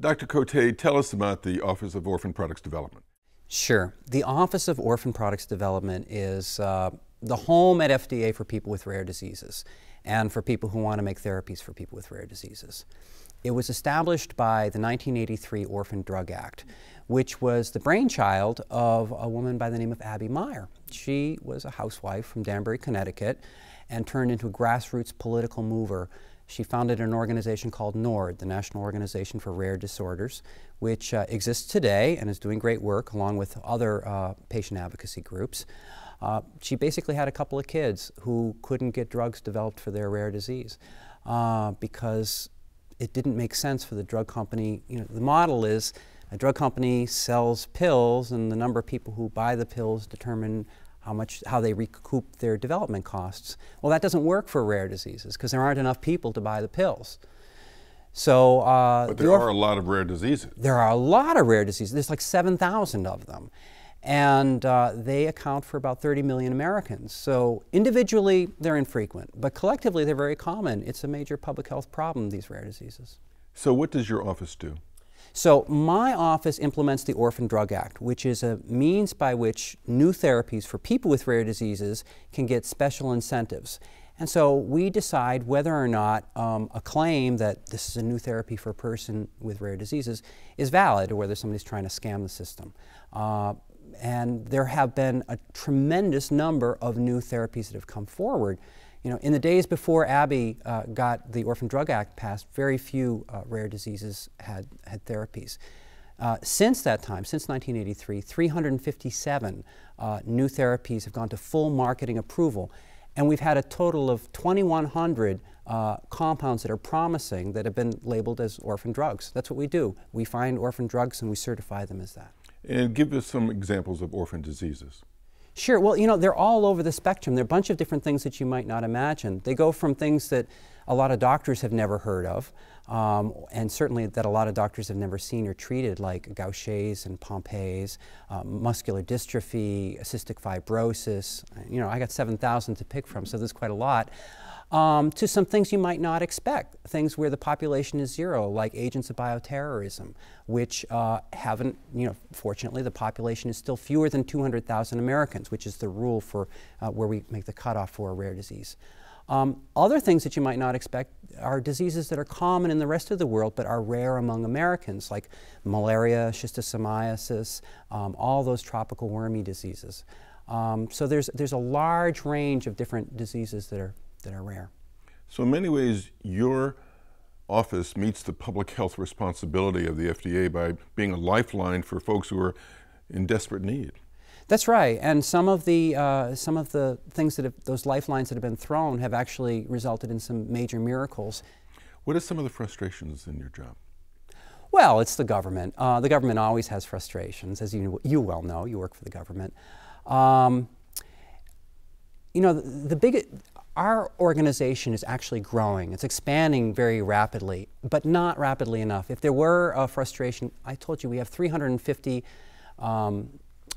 Dr. Cote, tell us about the Office of Orphan Products Development. Sure. The Office of Orphan Products Development is uh, the home at FDA for people with rare diseases and for people who want to make therapies for people with rare diseases. It was established by the 1983 Orphan Drug Act, which was the brainchild of a woman by the name of Abbey Meyer. She was a housewife from Danbury, Connecticut, and turned into a grassroots political mover. She founded an organization called NORD, the National Organization for Rare Disorders, which uh, exists today and is doing great work along with other uh, patient advocacy groups. Uh, she basically had a couple of kids who couldn't get drugs developed for their rare disease uh, because it didn't make sense for the drug company. You know, the model is a drug company sells pills, and the number of people who buy the pills determine how much how they recoup their development costs. Well, that doesn't work for rare diseases because there aren't enough people to buy the pills. So, uh, but there the are a lot of rare diseases. There are a lot of rare diseases. There's like 7,000 of them, and uh, they account for about 30 million Americans. So individually, they're infrequent, but collectively, they're very common. It's a major public health problem, these rare diseases. So what does your office do? So my office implements the Orphan Drug Act, which is a means by which new therapies for people with rare diseases can get special incentives. And so we decide whether or not um, a claim that this is a new therapy for a person with rare diseases is valid or whether somebody's trying to scam the system. Uh, and there have been a tremendous number of new therapies that have come forward. You know, in the days before Abbey uh, got the Orphan Drug Act passed, very few uh, rare diseases had, had therapies. Uh, since that time, since 1983, 357 uh, new therapies have gone to full marketing approval. And we've had a total of 2,100 uh, compounds that are promising that have been labeled as orphan drugs. That's what we do. We find orphan drugs and we certify them as that. And give us some examples of orphan diseases. Sure. Well, you know, they're all over the spectrum. There are a bunch of different things that you might not imagine. They go from things that a lot of doctors have never heard of, um, and certainly that a lot of doctors have never seen or treated, like Gaucher's and Pompe's, um, muscular dystrophy, cystic fibrosis. You know, I got 7,000 to pick from, so there's quite a lot um, to some things you might not expect, things where the population is zero, like agents of bioterrorism, which uh, haven't, you know, fortunately the population is still fewer than 200,000 Americans, which is the rule for uh, where we make the cutoff for a rare disease. Um, other things that you might not expect are diseases that are common in the rest of the world but are rare among Americans, like malaria, schistosomiasis, um, all those tropical wormy diseases. Um, so there's, there's a large range of different diseases that are that are rare. So in many ways, your office meets the public health responsibility of the FDA by being a lifeline for folks who are in desperate need. That's right, and some of the uh, some of the things that have, those lifelines that have been thrown have actually resulted in some major miracles. What are some of the frustrations in your job? Well, it's the government. Uh, the government always has frustrations, as you you well know. You work for the government. Um, you know, the, the big our organization is actually growing. It's expanding very rapidly, but not rapidly enough. If there were a frustration, I told you we have 350 um,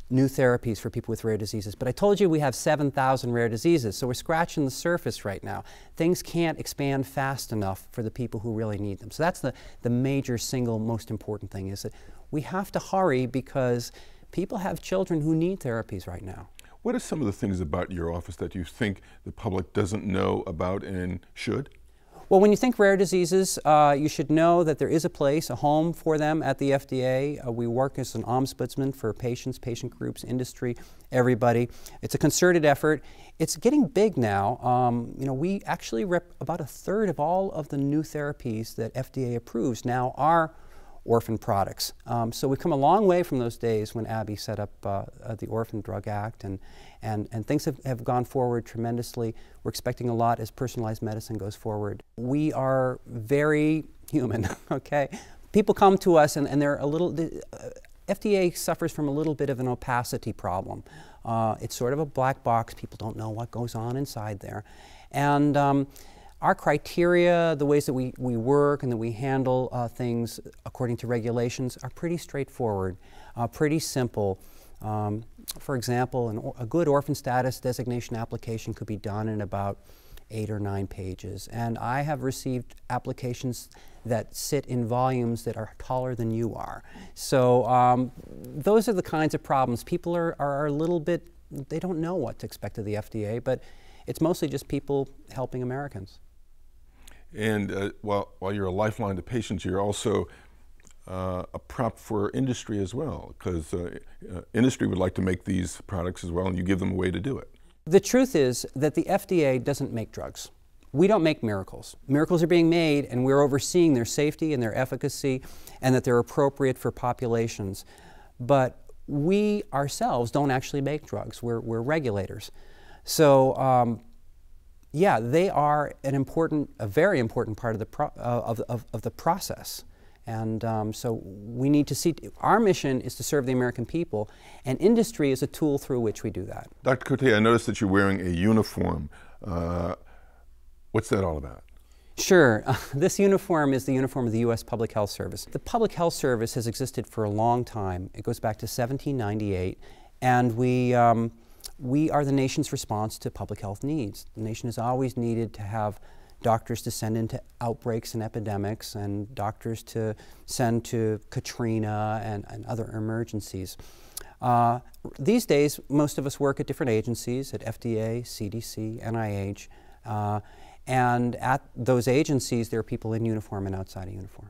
new therapies for people with rare diseases, but I told you we have 7,000 rare diseases, so we're scratching the surface right now. Things can't expand fast enough for the people who really need them. So that's the, the major single most important thing is that we have to hurry because people have children who need therapies right now. What are some of the things about your office that you think the public doesn't know about and should? Well, when you think rare diseases, uh, you should know that there is a place, a home for them at the FDA. Uh, we work as an ombudsman for patients, patient groups, industry, everybody. It's a concerted effort. It's getting big now. Um, you know, we actually rep about a third of all of the new therapies that FDA approves now are orphan products. Um, so we've come a long way from those days when Abbey set up uh, uh, the Orphan Drug Act, and, and, and things have, have gone forward tremendously. We're expecting a lot as personalized medicine goes forward. We are very human, okay? People come to us and, and they're a little, the, uh, FDA suffers from a little bit of an opacity problem. Uh, it's sort of a black box. People don't know what goes on inside there. And um, our criteria, the ways that we, we work and that we handle uh, things according to regulations are pretty straightforward, uh, pretty simple. Um, for example, an, a good orphan status designation application could be done in about eight or nine pages. And I have received applications that sit in volumes that are taller than you are. So um, those are the kinds of problems. People are, are a little bit, they don't know what to expect of the FDA, but it's mostly just people helping Americans. And uh, while, while you're a lifeline to patients, you're also uh, a prop for industry as well, because uh, uh, industry would like to make these products as well, and you give them a way to do it. The truth is that the FDA doesn't make drugs. We don't make miracles. Miracles are being made, and we're overseeing their safety and their efficacy, and that they're appropriate for populations. But we ourselves don't actually make drugs. We're, we're regulators. So um, yeah, they are an important, a very important part of the, pro, uh, of, of, of, the process. And um, so we need to see, our mission is to serve the American people, and industry is a tool through which we do that. Dr. Cote, I noticed that you're wearing a uniform. Uh, what's that all about? Sure. Uh, this uniform is the uniform of the U.S. Public Health Service. The Public Health Service has existed for a long time. It goes back to 1798, and we, um, we are the nation's response to public health needs. The nation has always needed to have doctors to send into outbreaks and epidemics and doctors to send to Katrina and, and other emergencies. Uh, these days, most of us work at different agencies, at FDA, CDC, NIH, uh, and at those agencies, there are people in uniform and outside of uniform.